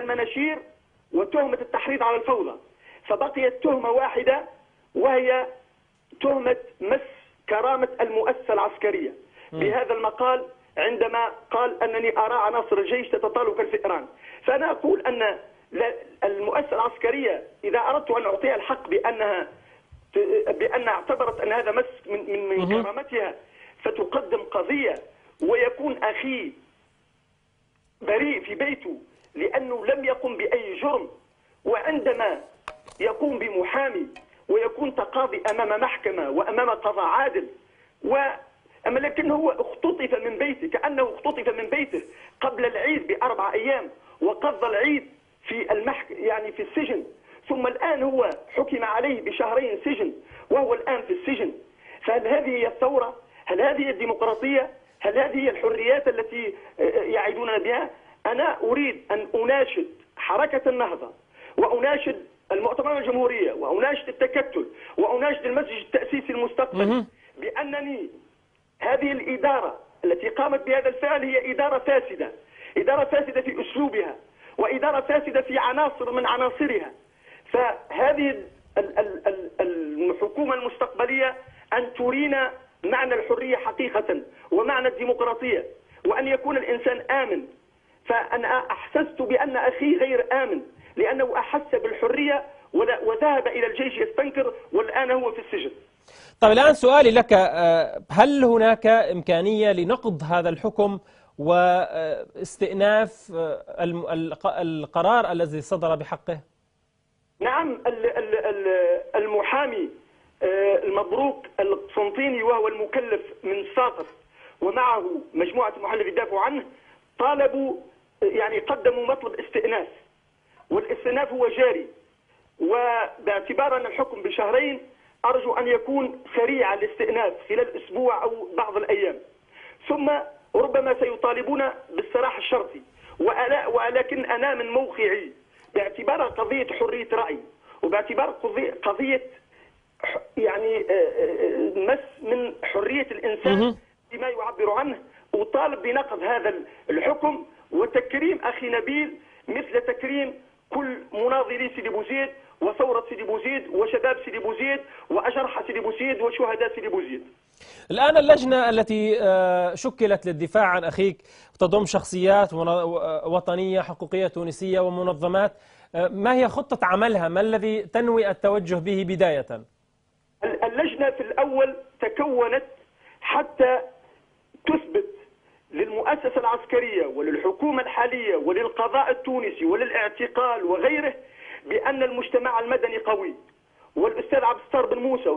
المناشير وتهمة التحريض على الفوضى. فبقيت تهمة واحدة وهي تهمة مس كرامة المؤسسة العسكرية. بهذا المقال عندما قال أنني أرى عناصر الجيش تتطالب كالفئران فأنا أقول أن المؤسسة العسكرية إذا أردت أن أعطيها الحق بأنها بأن اعتبرت أن هذا مس من, من, من كرامتها فتقدم قضية ويكون أخي بريء في بيته لأنه لم يقم بأي جرم وعندما يقوم بمحامي ويكون تقاضي أمام محكمة وأمام قضاء عادل و أما لكن هو اختطف من بيته كأنه اختطف من بيته قبل العيد بأربع أيام وقضى العيد في المحك يعني في السجن ثم الآن هو حكم عليه بشهرين سجن وهو الآن في السجن فهل هذه هي الثورة؟ هل هذه الديمقراطية؟ هل هذه هي الحريات التي يعيدوننا بها؟ أنا أريد أن أناشد حركة النهضة وأناشد المؤتمر الجمهورية وأناشد التكتل وأناشد المسجد التأسيسي المستقبل بأنني هذه الإدارة التي قامت بهذا الفعل هي إدارة فاسدة إدارة فاسدة في أسلوبها وإدارة فاسدة في عناصر من عناصرها. فهذه الحكومة المستقبلية أن ترينا معنى الحرية حقيقة ومعنى الديمقراطية وأن يكون الإنسان آمن فأنا أحسست بأن أخي غير آمن لأنه أحس بالحرية وذهب إلى الجيش يستنكر والآن هو في السجن. طيب الآن سؤالي لك هل هناك إمكانية لنقض هذا الحكم واستئناف القرار الذي صدر بحقه؟ نعم المحامي المبروك القسنطيني وهو المكلف من ساقط ومعه مجموعة محلل يدافعوا عنه طالبوا يعني قدموا مطلب استئناف والاستئناف هو جاري وباعتبار أن الحكم بشهرين أرجو أن يكون سريع الاستئناف خلال أسبوع أو بعض الأيام. ثم ربما سيطالبون بالسراح الشرطي ولكن أنا من موقعي باعتبار قضية حرية رأي وباعتبار قضية يعني مس من حرية الإنسان فيما يعبر عنه. أطالب بنقض هذا الحكم وتكريم أخي نبيل مثل تكريم كل مناظري سيدي بوزيد وثورة سيدي بوزيد وشباب سيدي بوزيد وأجرحى سيدي بوزيد وشهداء سيدي بوزيد الآن اللجنة التي شكلت للدفاع عن أخيك تضم شخصيات وطنية حقوقية تونسية ومنظمات ما هي خطة عملها؟ ما الذي تنوي التوجه به بداية؟ اللجنة في الأول تكونت حتى للمؤسسة العسكرية وللحكومة الحالية وللقضاء التونسي وللاعتقال وغيره بأن المجتمع المدني قوي. والأستاذ عبد الستار بن موسى